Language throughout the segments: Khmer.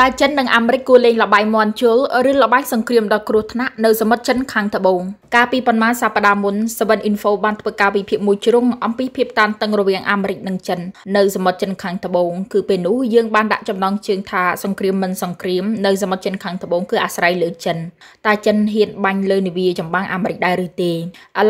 តើចិននិងអាមេរិកគួរលេងល្បែងមាន់ជលឬល្បែងសង្គ្រាមដ៏គ្រោះថ្នាក់នៅសមុទ្រចិនខាងត្បូងកាលពីប៉ុន្មានសប្តាហ៍មុន7 Info បានធ្វើការវិភាគមួយជ្រុងអំពីភាពតានតឹងរវាងអាមេរិកនិងចិននៅសមុទ្រចិនខាងត្បូងគឺពេលនោះយើងបានដាក់ចំណងជើងថាសង្គ្រាមមិនសង្គ្រាមនៅសមុទ្រចិនខាងត្បូងគឺអាស្រ័យលើចិនតើចិនហ៊ានបាញ់លើនាវាចម្បាំងអាមេរិកដែរឬទេឥ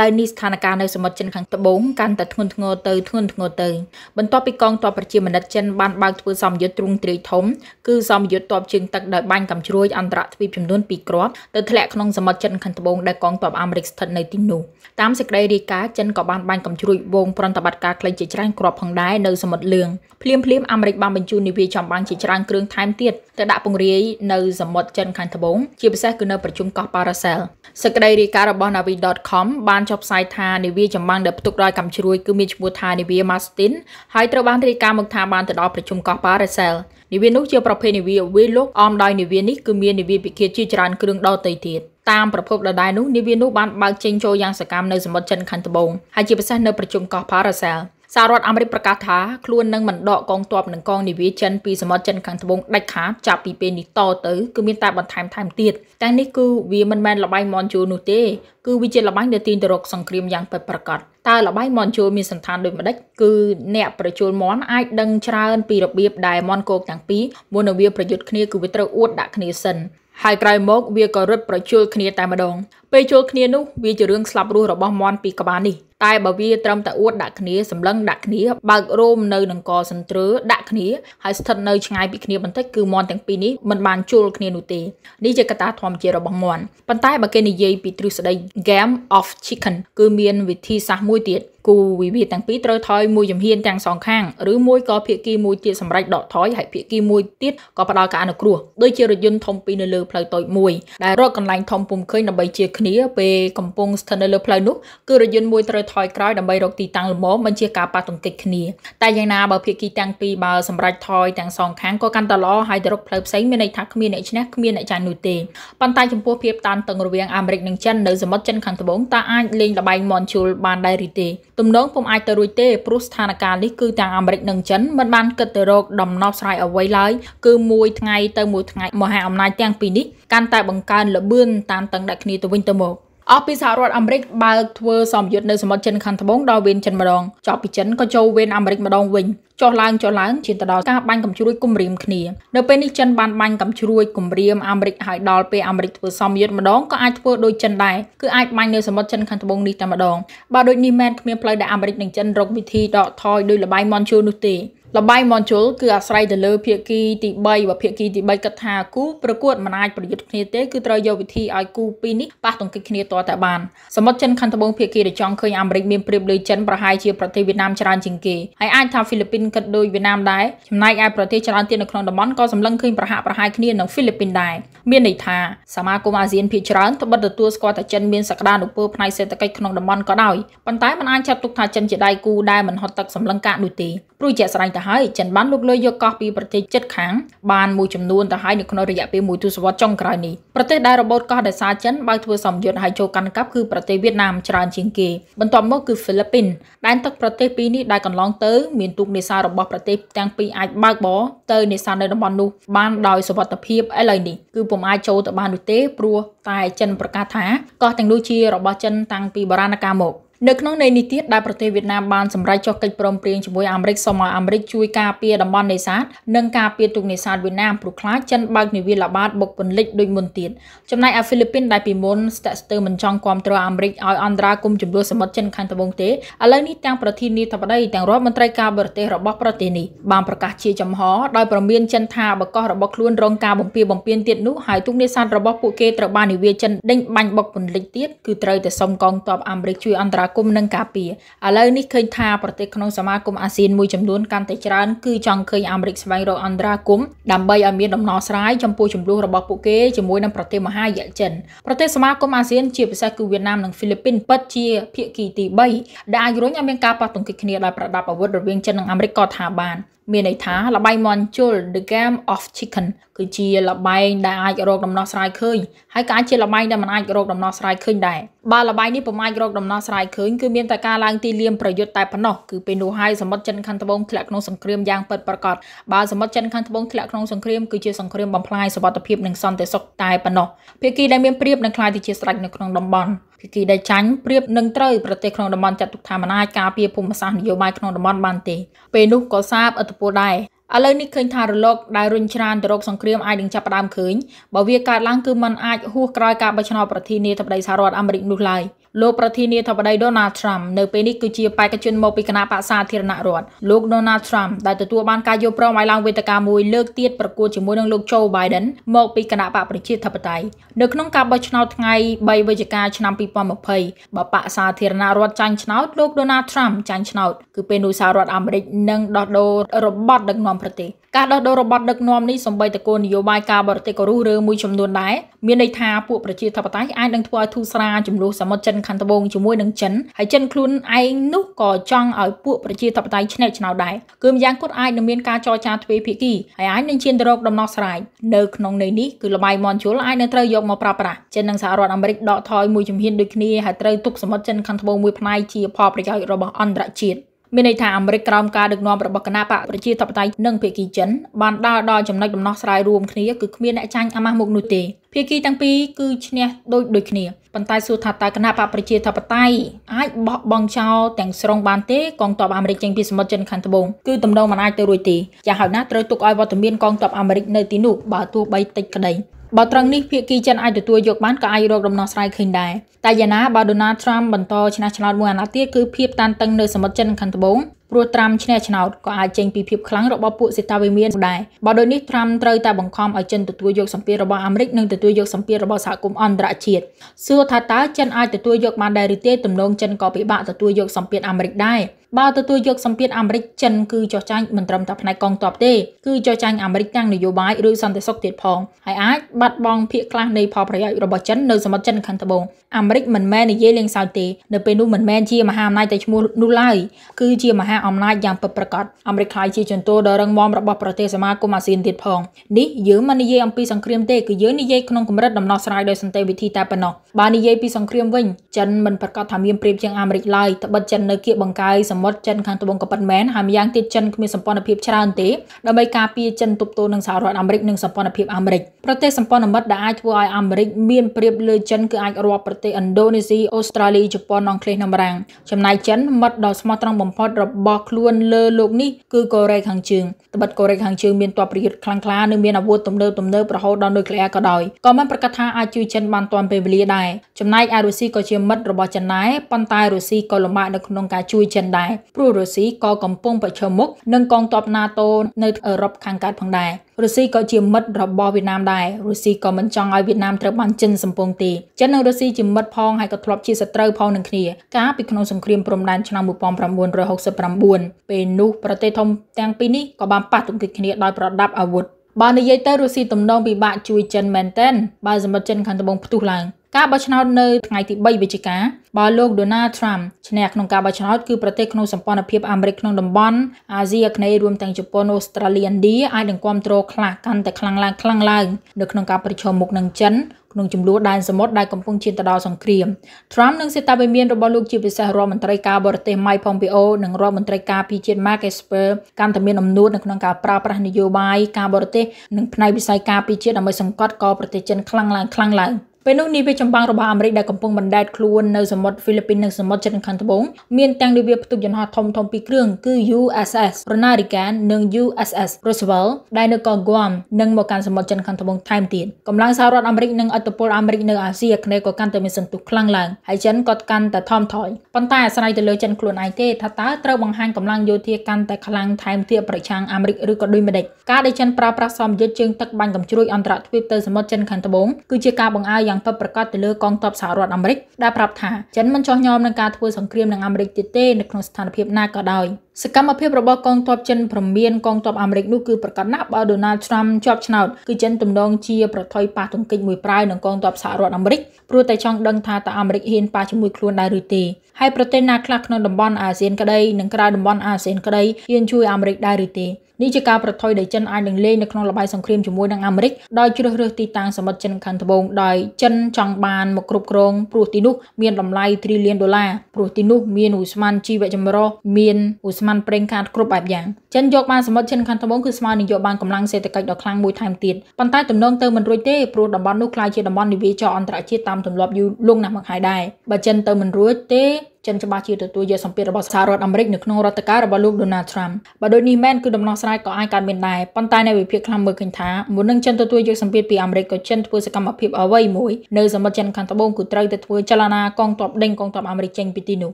ឡូវនេះស្ថានភាពនៅសមុទ្រចិនខាងត្បូងកាន់តែធ្ងន់ធ្ងរទៅធ្ងន់ធ្ងរទៅបន្ទាប់ពីកងទ័ពប្រជាមានិតចិនបានបើកធ្វើសម្ពយុទ្ធទ្រង់ទ្រាយធំគឺសម្ពយុទ្ធទ័ពជើងទឹកដោយបាញ់កំជ្រួយអន្តរទ្វីបចំនួន2គ្រាប់ទៅធ្លាក់ក្នុងសមុទ្រចិនខាងត្បូងដែលកងទ័ពអាមេរិកស្ថិតនៅទីនោះតាមសេចក្តីរាយការណ៍ចិនក៏បានបាញ់កំជ្រួយវងប្រតិបត្តិការក្លែងជាច្រើនគ្រាប់ផងដែរនៅសមុទ្រលឿងភ្លាមភ្លាមអាមេរិកបានបញ្ជូននាវាចម្បាំងជាច្រើនគ្រឿងថែមទៀតទៅដាក់ពង្រាយនៅសមុទ្រចិនខាងត្បូងជាពិសេសគឺនៅប្រជុំកោះ Paracel សេចក្តីរាយការណ៍របស់ Navi.com បានចុះផ្សាយថានាវាចម្បាំងដែលផ្ទុកដោយកំជ្រួយគឺមានឈ្មោះថានាវា Mastin ហើយត្រូវបានរាយការណ៍មកថាបានទៅដល់ប្រជុំកោះ Paracel នាវានោះជាប្រភេទនាវាវាលោកអមដោយនាវានេះគឺមាននាវាពិឃាតជាច្រើនគ្រឿងដទៃទៀតតាមប្រភពដដែលនោះនាវានោះបានបើកចេញចូលយ៉ាងសកម្មនៅសមុទ្រចិនខាងត្បូងហើយជាពិសេសនៅប្រជុំកោះ Paracel សហរដ្ឋអាមេរិកប្រកាសថាខ្លួននឹងមិនដកកងទ័ពនិងកងនាវាចិនពីសមុទ្រចិនខាងត្បូងដាច់ខាតចាប់ពីពេលនេះតទៅគឺមានតែបន្ថែមថែមទៀតតែនេះគឺវាមិនមែនលបែងមន់ជូនោះទេគឺវាជាលបែងដែលទាញទៅរកសង្គ្រាមយ៉ាងពិតប្រាកដតើលបែងមន់ជូមានសន្តានដូចម្ដេចគឺអ្នកប្រជុលមន់អាចដឹងច្រើនពីរបៀបដែលមន់គោកទាំងពីរមុននឹងវាប្រយុទ្ធគ្នាគឺវាត្រូវអួតដាក់គ្នាសិនហើយក្រោយមកវាក៏រត់ប្រជុលគ្នាតែម្ដងពេលជុលគ្នានោះវាជារឿងស្លាប់រស់របស់មន់ពីក្បាលនេះ តែបើវាត្រឹមតែអួតដាក់គ្នាសម្លឹងដាក់គ្នាបើករោមនៅនឹងកសន្ទ្រើដាក់គ្នាហើយស្ថិតនៅឆ្ងាយពីគ្នាបន្តិចគឺមន់ទាំងពីរនេះមិនបានជុលគ្នានោះទេនេះជាកត្តាធម្មជាតិរបស់មន់ប៉ុន្តែបើគេនិយាយពីទ្រឹស្ដី game of chicken គឺមានវិធីសាស្ត្រមួយទៀតគូវិវាទទាំងពីរត្រូវថយមួយជំហានទាំងសងខាងឬមួយក៏ភាគីមួយទៀតសម្រេចដកថយហើយភាគីមួយទៀតក៏ផ្ដល់ការអនុគ្រោះដូចជារថយន្តធំពីរនៅលើផ្លូវតូចមួយដែលរកកន្លែងធំពុំឃើញដើម្បីជាគ្នាពេលកំពុងស្ថិតនៅលើផ្លូវនោះគឺរថយន្តមួយត្រូវថយក្រោយដើម្បីរកទីតាំងល្មមបញ្ជាការប៉ះទង្គិចគ្នាតែយ៉ាងណាបើភាគីទាំងពីរបើសម្រេចថយទាំងសងខាងក៏កាន់តែល្អហើយទៅរកផ្លូវផ្សេងមានន័យថាគ្មានអ្នកឈ្នះគ្មានអ្នកចាញ់នោះទេប៉ុន្តែចំពោះភាពតានតឹងរវាងអាមេរិកនិងចិននៅសមុទ្រចិនខាងត្បូងតើអាចលេងល្បែងមន់ជុលបានដែរឬទេទំនងពុំអាចទៅរួចទេព្រោះស្ថានភាពនេះគឺទាំងអាមេរិកនិងចិនមិនបានគិតទៅរកដំណោះស្រាយអ្វីឡើយគឺមួយថ្ងៃទៅមួយថ្ងៃមហាអំណាចទាំងពីរនេះកាន់តែបង្កើនលបឿនតាមតឹងដាក់គ្នាទៅវិញទៅមក អស់ពីសហរដ្ឋអាមេរិកបើកធ្វើសម្ពយុទ្ធនៅសមុទ្រចិនខាងត្បូងដល់វេនចិនម្ដងចប់ពីចិនក៏ចូលវេនអាមេរិកម្ដងវិញចុះឡើងចុះឡើងជាទៅដល់ការបាញ់កំជ្រួយគំរាមគ្នានៅពេលនេះចិនបានបាញ់កំជ្រួយគំរាមអាមេរិកហើយដល់ពេលអាមេរិកធ្វើសម្ពយុទ្ធម្ដងក៏អាចធ្វើដូចចិនដែរគឺអាចបាញ់នៅសមុទ្រចិនខាងត្បូងនេះតែម្ដងបើដូចនេះមែនគ្មានផ្លូវដែលអាមេរិកនិងចិនរកវិធីដកថយដោយលបាយមន់ជូនោះទេ លបាយមនជុលគឺអាស្រ័យទៅលើភាគីទី3បើភាគីទី3គិតថាគូប្រកួតមិនអាចប្រយុទ្ធគ្នាទេគឺត្រូវយកវិធីឲ្យគូពីរនេះប៉ះទង្គិចគ្នាតតែបានសមុទ្រចិនខាងត្បូងភាគីដែលចង់ឃើញអាមេរិកមានព្រៀបលើចិនប្រហែលជាប្រទេសវៀតណាមច្រើនជាងគេហើយអាចថាហ្វីលីពីនគិតដូចវៀតណាមដែរចំណែកឯប្រទេសច្រើនទៀតនៅក្នុងតំបន់ក៏សម្លឹងឃើញប្រហាក់ប្រហែលគ្នានឹងហ្វីលីពីនដែរមានន័យថាសមាគមអាស៊ានភាគច្រើនត្បិតទទួលស្គាល់ថាចិនមានសក្តានុពលផ្នែកសេដ្ឋកិច្ចក្នុងតំបន់ក៏ដោយប៉ុន្តែมันអាចចាត់ទុកថាចិនជាដៃគូដែលមិនហត់ទឹកសម្លឹងកាកនោះទេព្រោះជាក់ស្ដែងទៅហើយចិនបានលុកលុយយកកោះពីប្រទេសជិតខាងបានមួយចំនួនទៅហើយនៅក្នុងរយៈពេលមួយទសវត្សរ៍ចុងក្រោយនេះប្រទេសដែលរបូតកោះដោយសារចិនបើធ្វើសម្ពយុទ្ធហើយចូលកាន់កាប់គឺប្រទេសវៀតណាមច្រើនជាងគេបន្ទាប់មកគឺហ្វីលីពីនដែនទឹកប្រទេសពីរនេះដែលកន្លងទៅមានទូកនេសាទរបស់ប្រទេសទាំងពីរអាចបើកបរទៅនេសាទនៅតំបន់នោះបានដោយសុវត្ថិភាពឥឡូវនេះគឺពុំអាចចូលទៅបាននោះទេព្រោះតែចិនប្រកាសថាកោះទាំងនោះជារបស់ចិនតាំងពីបុរាណកាលមក នៅក្នុងន័យនេះទៀតដែលប្រទេសវៀតណាមបានសម្រេចចុះកិច្ចព្រមព្រៀងជាមួយអាមេរិកសូមឲ្យអាមេរិកជួយការពារតំបន់នេសាទនិងការពារទូកនេសាទវៀតណាមព្រោះខ្លាចចិនបើកនាវាល្បាតបុកពន្លិចដូចមុនទៀតចំណែកឯហ្វីលីពីនដែលពីមុនស្ទាក់ស្ទើរមិនចង់គ្រប់គ្រងអាមេរិកឲ្យអន្តរាគមន៍ចំនួនសមុទ្រចិនខាងត្បូងទេឥឡូវនេះទាំងប្រធានាធិបតីទាំងរដ្ឋមន្ត្រីការបរទេសរបស់ប្រទេសនេះបានប្រកាសជាចំហដោយប្រមានចិនថាបកករបស់ខ្លួនរងការបំពារបំពានទៀតនោះហើយទូកនេសាទរបស់ពួកគេត្រូវបាននាវាចិនដេញបាញ់បុកពន្លិចទៀតគឺត្រូវតែសុំកងទ័ពអាមេរិកជួយអន្តរាគមន៍និងការពារឥឡូវនេះឃើញថាប្រទេសក្នុងសមាគមអាស៊ានមួយចំនួនកាន់តែច្រើនគឺចង់ឃើញអាមេរិកស្វែងរកអន្តរាគមន៍ដើម្បីឲ្យមានដំណោះស្រាយចំពោះចំនួនរបស់ពួកគេជាមួយនឹងប្រទេសមហាយៈចិនប្រទេសសមាគមអាស៊ានជាពិសេសគឺវៀតណាមនិងហ្វីលីពីនពិតជាភាគីទី3ដែលអាចរុញឲ្យមានការប៉ះទង្គិចគ្នាដោយប្រដាប់អាវុធរវាងចិននិងអាមេរិកក៏ថាបាន មានន័យថាល្បែងមាន់ជល The Game of Chicken គឺជាល្បែងដែលអាចរកដំណោះស្រាយឃើញហើយក៏អាចជាល្បែងដែលមិនអាចរកដំណោះស្រាយឃើញដែរបើល្បែងនេះពុំអាចរកដំណោះស្រាយឃើញគឺមានតែការឡើងទីលាមប្រយុទ្ធតែប៉ុណ្ណោះគឺពេលនោះហើយសមុទ្រចិនខាងត្បូងធ្លាក់ក្នុងសង្គ្រាមយ៉ាងពិតប្រាកដបើសមុទ្រចិនខាងត្បូងធ្លាក់ក្នុងសង្គ្រាមគឺជាសង្គ្រាមបំផ្លាញសុវត្ថិភាពនិងសន្តិសុខតែប៉ុណ្ណោះភាគីដែលមានព្រៀបនឹងខ្លាយទៅជាស្រេចនៅក្នុងតំបន់ ភាគីដែលចាញ់ព្រៀបនឹងត្រូវប្រទេសក្នុងតំបន់ចាត់ទុកថាមិនអាចការពារភូមិសាស្ត្រនយោបាយក្នុងតំបន់បានទេពេលនោះក៏សាបឥទ្ធិពលដែរឥឡូវនេះឃើញថារលកដែលរុញច្រានទៅរកសង្គ្រាមអាចនឹងចាប់ផ្ដើមឃើញបើវាកើតឡើងគឺมันអាចហួសក្រោយការបោះឆ្នោតប្រធានាធិបតីសហរដ្ឋអាមេរិកនោះឡើយ។ លោកប្រធានាធិបតី Donald Trump នៅពេលនេះគឺជាបេក្ខជនមកពីគណៈបក្សសាធារណរដ្ឋលោក Donald Trump ដែលទទួលបានការយល់ព្រមឲ្យឡើងវេទិកាមួយលើកទៀតប្រកួតជាមួយនឹងលោក Joe Biden មកពីគណៈបកប្រជាធិបតេយ្យនៅក្នុងការបោះឆ្នោតថ្ងៃ3វិច្ឆិកាឆ្នាំ2020បើបកសាធារណរដ្ឋចាញ់ឆ្នោតលោក Donald Trump ចាញ់ឆ្នោតគឺពេលនោះសហរដ្ឋអាមេរិកនឹងដោះដូររបបដឹកនាំប្រទេសការដោះដូររបបដឹកនាំនេះសំបីតគោលនយោបាយការបរទេសក៏រុះរើមួយចំនួនដែរមានន័យថាពួកប្រជាធិបតេយ្យអាចនឹងធ្វើឲ្យធូរស្រាលចំនួនសមុទ្រចិនខាងត្បូងជាមួយនឹងចិនហើយចិនខ្លួនឯងនោះក៏ចង់ឲ្យពួកប្រជាធិបតេយ្យឆ្នែកឆ្នោតដែរគឺម្យ៉ាងគាត់អាចនឹងមានការចរចាទ្វេភាគីហើយអាចនឹងឈានទៅរកដំណោះស្រាយនៅក្នុងន័យនេះគឺលបាយមនជុលអាចនឹងត្រូវយកមកប្រើប្រាស់ចិននិងសហរដ្ឋអាមេរិកដកថយមួយជំហានដូចគ្នាហើយត្រូវទុកសមុទ្រចិនខាងត្បូងមួយផ្នែកជាផលប្រយោជន៍របស់អន្តរជាតិ មានន័យថាអាមេរិកក្រោមការដឹកនាំរបស់គណបកប្រជាធិបតេយ្យនិងភាគីចិនបានដើរដល់ចំណុចដំណោះស្រាយរួមគ្នាគឺគ្មានអ្នកចាញ់អាម៉ាស់មុខនោះទេភាគីទាំងពីរគឺឈ្នះដូចដូចគ្នាប៉ុន្តែសួរថាតើគណៈបកប្រជាធិបតេយ្យអាចបោះបង់ចោលទាំងស្រុងបានទេកងទ័ពអាមេរិកចេញពីសមុទ្រចិនខាងត្បូងគឺទំនងមិនអាចទៅរួចទេយ៉ាងហោចណាស់ត្រូវទុកឲ្យវត្តមានកងទ័ពអាមេរិកនៅទីនោះបើទោះបីតិចក្តី បើត្រង់នេះភាគីចិនអាចទទួលយកបានក៏អាចរកដំណោះស្រាយឃើញដែរតែយ៉ាងណាបើដូណាល់ត្រាំបន្តឈ្នះឆ្នោតមួយអាណត្តិទៀតគឺភាពតានតឹងនៅសមុទ្រចិនខាងត្បូងព្រោះត្រាំឈ្នះឆ្នោតក៏អាចចេញពីភាពខ្លាំងរបស់ពួកសេតាវិមានដែរបើដូចនេះត្រាំត្រូវតែបង្ខំឲ្យចិនទទួលយកសម្ពាធរបស់អាមេរិកនិងទទួលយកសម្ពាធរបស់សហគមន៍អន្តរជាតិសួរថាតើចិនអាចទទួលយកបានដែរឬទេទំនងចិនក៏ពិបាកទទួលយកសម្ពាធអាមេរិកដែរ បើទទួលយកសម្ពាធអាមេរិកចិនគឺចោះចាញ់មិនត្រឹមតែផ្នែកកងទ័ពទេគឺចោះចាញ់អាមេរិកទាំងនយោបាយឬសន្តិសុខទៀតផងហើយអាចបាត់បង់ភាគខ្លះនៃផលប្រយោជន៍របស់ចិននៅសមុទ្រចិនខាងត្បូងអាមេរិកមិនមែននិយាយលេងសើចទេនៅពេលនោះមិនមែនជាមហាអំណាចតែឈ្មោះនោះឡើយគឺជាមហាអំណាចយ៉ាងពិតប្រាកដអាមេរិកខ្លាយជាចន្ទោដ៏រឹងមាំរបស់ប្រទេសសមាគមអាស៊ានទៀតផងនេះយើងមិននិយាយអំពីសង្គ្រាមទេគឺយើងនិយាយក្នុងកម្រិតដំណោះស្រាយដោយសន្តិវិធីតែប៉ុណ្ណោះបើនិយាយពីសង្គ្រាមវិញចិនមិនប្រកាសថាមានព្រៀបជាងអាមេរិកឡើយត្បិតចិននៅគៀកបង្កាយសមុទ្រចិនខាងត្បូងក៏ប៉ុន្មានហើយម្យ៉ាងទៀតចិនគ្មានសម្ព័ន្ធភាពច្រើនទេដើម្បីការពារចិនទប់ទល់នឹងសហរដ្ឋអាមេរិកនិងសម្ព័ន្ធភាពអាមេរិកប្រទេសសម្ព័ន្ធមិត្តដែលអាចធ្វើឲ្យអាមេរិកមានព្រៀបលើចិនគឺអាចរាប់ប្រទេសឥណ្ឌូនេស៊ីអូស្ត្រាលីជប៉ុនអង់គ្លេសនិងបារាំងចំណែកចិនមិត្តដ៏ស្មោះត្រង់បំផុតរបស់ខ្លួនលើលោកនេះគឺកូរ៉េខាងជើងត្បិតកូរ៉េខាងជើងមានទ័ពប្រយុទ្ធខ្លាំងក្លានិងមានអាវុធទំនើបទំនើបរហូតដល់នុយក្លេអ៊ែរក៏ដោយក៏មិនប្រកាសថាអាចជួយចិនបានទាន់ពេលវេលាដែរចំណែកឯរុស្ស៊ីក៏ជាមិត្តរបស់ចិនដែរប៉ុន្តែរុស្ស៊ីក៏លំបាកនៅក្នុងការជួយចិនដែរព្រោះរុស្ស៊ីក៏កំពុងប្រឈមមុខនឹងកងទ័ព NATO នៅអឺរ៉ុបខាងកើតផងដែររុស្ស៊ីក៏ជាមិត្តរបស់វៀតណាមដែររុស្ស៊ីក៏មិនចង់ឲ្យវៀតណាមត្រូវបានចិនសម្ពងទេចិននិងរុស្ស៊ីជាមិត្តផងហើយក៏ធ្លាប់ជាសត្រូវផងនឹងគ្នាកាលពីក្នុងសង្គ្រាមព្រំដែនឆ្នាំ1969ពេលនោះប្រទេសធំទាំងពីរនេះក៏បានប៉ះទង្គិចគ្នាដោយប្រដាប់អាវុធបើនិយាយទៅរុស្ស៊ីទំនងពិបាកជួយចិនមែនទែនបើសម្បត្តិចិនខាងត្បូងផ្ទុះឡើង ការបោះឆ្នោតនៅថ្ងៃទី3វិច្ឆិកាបើលោក Donald Trump ឈ្នះក្នុងការបោះឆ្នោតគឺប្រទេសក្នុងសម្ព័ន្ធភាពអាមេរិកក្នុងតំបន់អាស៊ីអាគ្នេយ៍រួមទាំងជប៉ុនអូស្ត្រាលីឥណ្ឌាអាចនឹងគ្រប់គ្រងខ្លះកាន់តែខ្លាំងឡើងខ្លាំងឡើងនៅក្នុងការប្រឈមមុខនឹងចិនក្នុងចំនួនដែនសមុទ្រដែលកំពុងឈានទៅដល់សង្គ្រាម Trump និងសេតាវិមានរបស់លោកជាពិសេសរដ្ឋមន្ត្រីការបរទេស Mike Pompeo និងរដ្ឋមន្ត្រីការពារជាតិ Mark Esper កាន់តែមានអំណួតនៅក្នុងការប្រើប្រាស់នយោបាយការបរទេសនិងផ្នែកវិស័យការពារជាតិដើម្បីសង្កត់កប្រទេសចិនខ្លាំងឡើងខ្លាំងឡើង ពេលនោះនាវាចម្បាំងរបស់អាមេរិកដែលកំពុងបណ្តែតខ្លួននៅសមុទ្រហ្វីលីពីននិងសមុទ្រជិតខាងត្បូងមានទាំងនាវាផ្ទុកយន្តហោះធំធំពីរគ្រឿងគឺ USS Ronald Reagan និង USS Roosevelt ដែលនៅកោះ Guam និងមកកាន់សមុទ្រចិនខាងត្បូងថែមទៀតកម្លាំងសហរដ្ឋអាមេរិកនិងអធិបតេយ្យអាមេរិកនៅអាស៊ីអាគ្នេយ៍ក៏កាន់តែមានសន្ទុះខ្លាំងឡើងហើយចិនក៏កាន់តែថមថយប៉ុន្តែអាស្រ័យទៅលើចិនខ្លួនឯងទេថាតើត្រូវបង្ហាញកម្លាំងយោធាកាន់តែខ្លាំងថែមទៀតប្រឆាំងអាមេរិកឬក៏ដូចម្ដេចការដែលចិនប្រើប្រាស់សម្ពាធជើងទឹកបាញ់កំជ្រួចអន្តរជាតិទៅសមុទ្រចិនខាងត្បូងគឺជាការបង្អើយ៉ាងពិតប្រាកដទៅលើកងទ័ពសហរដ្ឋអាមេរិកដែលប្រាប់ថាចិនមិនចោះញោមនឹងការធ្វើសង្គ្រាមនឹងអាមេរិកទៀតទេនៅក្នុងស្ថានភាពណាក៏ដោយសកម្មភាពរបស់កងទ័ពចិនព្រមានកងទ័ពអាមេរិកនោះគឺប្រកាសណាស់បើដូណាល់ត្រាំជាប់ឆ្នោតគឺចិនទំនងជាប្រថុយប៉ះទង្គិចមួយប្រាយនឹងកងទ័ពសហរដ្ឋអាមេរិកព្រោះតែចង់ដឹងថាតើអាមេរិកហ៊ានប៉ះជាមួយខ្លួនដែរឬទេ ហើយប្រទេសណាខ្លះក្នុងតំបន់អាស៊ានក្តីនិងក្រៅតំបន់អាស៊ានក្តីហ៊ានជួយអាមេរិកដែរឬទេនេះជាការប្រថុយដែលចិនអាចនឹងលេងនៅក្នុងល្បែងសង្គ្រាមជាមួយនឹងអាមេរិកដោយជ្រើសរើសទីតាំងសមុទ្រចិនខាងត្បូងដោយចិនចង់បានមកគ្រប់គ្រងព្រោះទីនោះមានតម្លៃទ្រីលានដុល្លារព្រោះទីនោះមានឧស្ម័នជីវៈចម្រុះមានឧស្ម័នប្រេងកាតគ្រប់បែបយ៉ាងចិនយកបានសមុទ្រចិនខាងត្បូងគឺស្មើនឹងយកបានកម្លាំងសេដ្ឋកិច្ចដ៏ខ្លាំងមួយថែមទៀតប៉ុន្តែទំនងទៅមិនរួចទេព្រោះតំបន់នោះក្លាយជាតំបន់និវាយចរអន្តរជាតិតាមទម្លាប់យូរលង់ណាស់មកហើយដែរបើចិនទៅមិនរួចទេ ចិនច្បាស់ជាទទួលយកសម្ពាធរបស់សហរដ្ឋអាមេរិកនៅក្នុងរដ្ឋការរបស់លោក Donald Trump បើដូចនេះមែនគឺដំណោះស្រាយក៏អាចកើតមានដែរប៉ុន្តែនៅវិភាគខ្លះមើលឃើញថាមុននឹងចិនទទួលយកសម្ពាធពីអាមេរិកក៏ចិនធ្វើសកម្មភាពអ្វីមួយនៅសមុទ្រចិនខាងត្បូងគឺត្រូវតែធ្វើចលនាកងទ័ពដេញកងទ័ពអាមេរិកចេញពីទីនោះ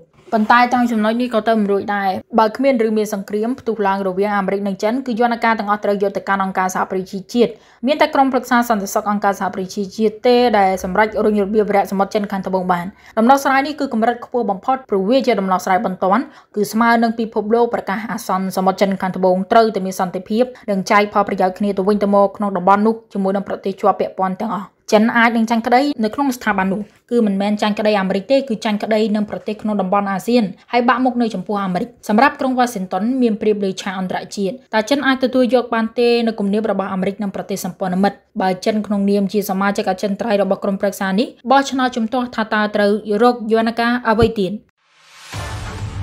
ប៉ុន្តែតាមចំណុចនេះក៏ទៅមិនរួចដែរបើគ្មានរឿងមានសង្គ្រាមផ្ទុះឡើងរវាងអាមេរិកនិងចិនគឺយន្តការទាំងអស់ត្រូវយកទៅកាន់អង្គការសហប្រជាជាតិមានតែក្រុមប្រឹក្សាសន្តិសុខអង្គការសហប្រជាជាតិទេដែលសម្រេចរុញរបៀបរយៈសមុទ្រចិនខាងត្បូងបានដំណោះស្រាយនេះគឺកម្រិតខ្ពស់បំផុតព្រោះវាជាដំណោះស្រាយបន្ទាន់គឺស្មើនឹងពិភពលោកប្រកាសអាសន្នសមុទ្រចិនខាងត្បូងត្រូវតែមានសន្តិភាពនិងចែកផលប្រយោជន៍គ្នាទៅវិញទៅមកក្នុងតំបន់នោះជាមួយនឹងប្រទេសជាប់ពាក់ព័ន្ធទាំងអស់ ចិនអាចនឹងចាញ់ក្តីនៅក្នុងស្ថាប័ននោះគឺមិនមែនចាញ់ក្តីអាមេរិកទេគឺចាញ់ក្តីនឹងប្រទេសក្នុងតំបន់អាស៊ានហើយបាក់មុខនៅចំពោះអាមេរិកសម្រាប់ក្រុងវ៉ាស៊ីនតោនមានប្រៀបលើឆាកអន្តរជាតិតើចិនអាចទទួលយកបានទេនៅគំនាបរបស់អាមេរិកនិងប្រទេសសម្ព័ន្ធមិត្តបើចិនក្នុងនាមជាសមាជិកអចិន្ត្រៃយ៍របស់ក្រុមប្រឹក្សានេះបោះឆ្នោតជំទាស់ថាតើត្រូវរកយន្តការអ្វីទៀត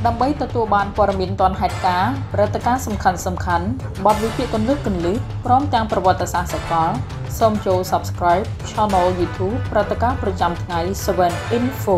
ដើម្បីទទួលបានព័ត៌មានទាន់ហេតុការណ៍ព្រឹត្តិការណ៍សំខាន់សំខាន់បទវិភាគគន្លឹះគន្លឹះព្រមទាំងប្រវត្តិសាស្ត្រសកលសូមចូល Subscribe Channel YouTube ព្រឹត្តិការណ៍ប្រចាំថ្ងៃ7 Info